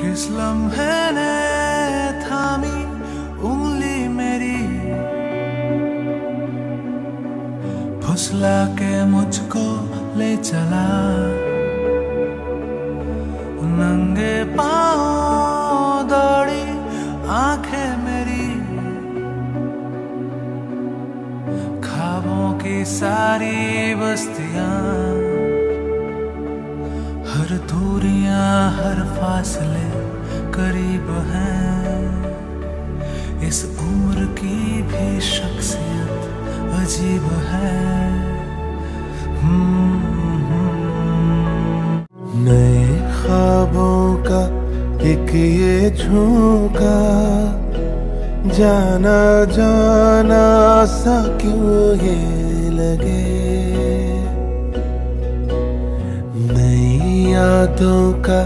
किस लम्हे ने थामी उंगली मेरी? फुसला के मुझको ले चला। नंगे पाओ दौड़ी आँखें मेरी। खाबों की सारी बस्तियाँ। हर दूरियाँ, हर फासले करीब हैं। इस उम्र की भी शख्सियत अजीब है। नए ख्वाबों का एक ये झोंका जाना जाना सा क्यों ये लगे? यादों का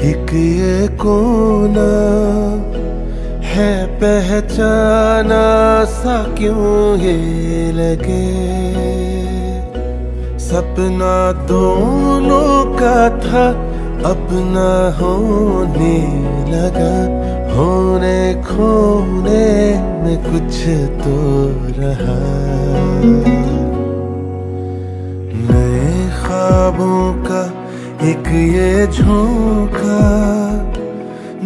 एक ये कोना है पहचाना सा क्यों ये लगे? सपना दोनों का था, अपना होने लगा। होने खोने में कुछ तो रहा। एक ये झोंका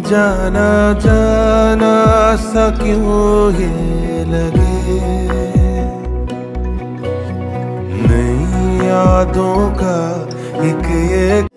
जाना जाना सा क्यों ये लगे? नई यादों का एक ये